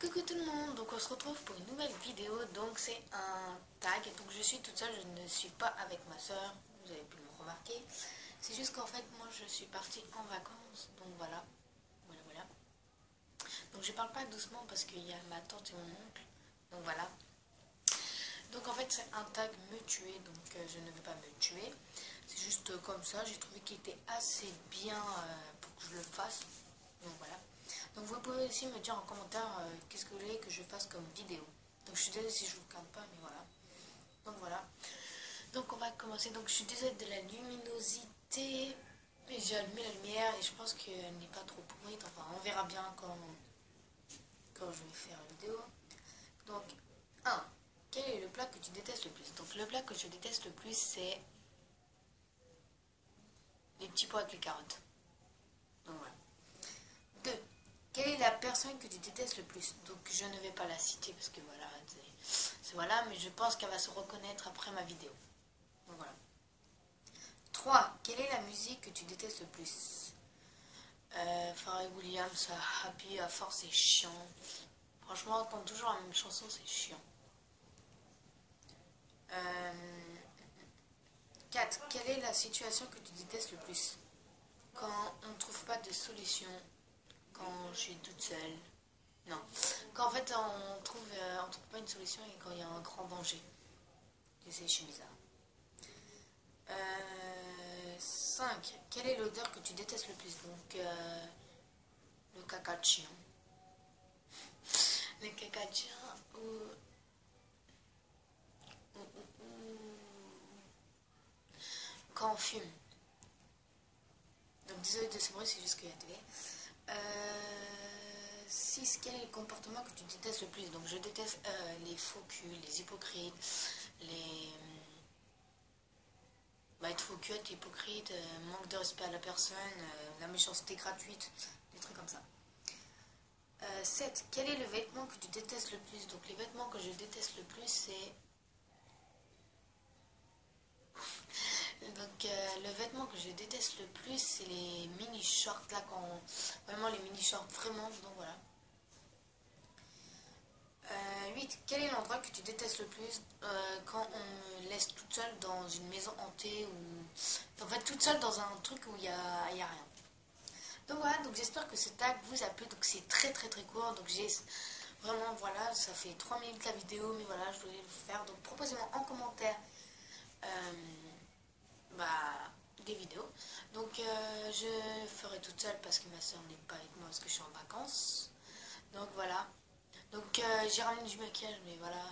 Coucou tout le monde, donc on se retrouve pour une nouvelle vidéo, donc c'est un tag, donc je suis toute seule, je ne suis pas avec ma soeur, vous avez pu le remarquer, c'est juste qu'en fait moi je suis partie en vacances, donc voilà, voilà voilà, donc je parle pas doucement parce qu'il y a ma tante et mon oncle, donc voilà, donc en fait c'est un tag me tuer, donc euh, je ne veux pas me tuer, c'est juste comme ça, j'ai trouvé qu'il était assez bien euh, pour que je le fasse, donc voilà. Donc vous pouvez aussi me dire en commentaire euh, qu'est-ce que vous voulez que je fasse comme vidéo. Donc je suis désolée si je vous calme pas, mais voilà. Donc voilà. Donc on va commencer. Donc je suis désolée de la luminosité. Mais j'ai allumé la lumière et je pense qu'elle n'est pas trop pourrite. Enfin, on verra bien quand, quand je vais faire la vidéo. Donc, 1. Quel est le plat que tu détestes le plus? Donc le plat que je déteste le plus, c'est les petits pois avec les carottes. Donc voilà. 2. Personne que tu détestes le plus Donc je ne vais pas la citer parce que voilà, c'est voilà, mais je pense qu'elle va se reconnaître après ma vidéo. Donc voilà. 3. Quelle est la musique que tu détestes le plus? Euh, Pharrell Williams, Happy, à force c'est chiant. Franchement, entendre toujours la même chanson, c'est chiant. 4. Euh, quelle est la situation que tu détestes le plus? Quand on ne trouve pas de solution quand je suis toute seule. Non. Quand en fait on trouve, euh, on trouve pas une solution et quand il y a un grand danger. Sais, je suis bizarre. 5. Euh, Quelle est l'odeur que tu détestes le plus? Donc, euh, le caca de chien. le caca de chien ou... Quand on fume. Donc, désolé de ce bruit, c'est juste qu'il y a télé. 6. Euh, quel est le comportement que tu détestes le plus? Donc je déteste euh, les faux culs, les hypocrites, les... Bah, être faux cul, être hypocrite, euh, manque de respect à la personne, la méchanceté gratuite, des trucs comme ça. 7. Quel est le vêtement que tu détestes le plus? Donc les vêtements que je déteste le plus, c'est Donc euh, le vêtement que je déteste le plus, c'est les mini shorts là quand vraiment les mini shorts vraiment donc voilà. 8. Euh, quel est l'endroit que tu détestes le plus euh, quand on me laisse toute seule dans une maison hantée ou en fait toute seule dans un truc où il n'y a, a, rien? Donc voilà, donc j'espère que ce tag vous a plu. Donc c'est très très très court. Donc j'ai vraiment voilà, ça fait 3 minutes la vidéo, mais voilà, je voulais le faire. Donc proposez-moi en commentaire bah, des vidéos. Donc euh, je ferai toute seule parce que ma soeur n'est pas avec moi parce que je suis en vacances. Donc voilà. Donc euh, j'ai ramené du maquillage, mais voilà.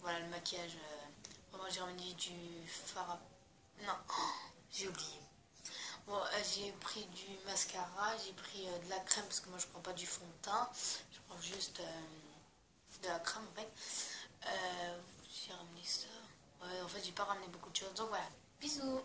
Voilà le maquillage. Euh, vraiment j'ai ramené du fard Non, j'ai oublié. Bon, j'ai pris du mascara, j'ai pris de la crème parce que moi je prends pas du fond de teint. Je prends juste de la crème en fait. j'ai ramené ça. En fait j'ai pas ramené beaucoup de choses. Donc voilà. Bisous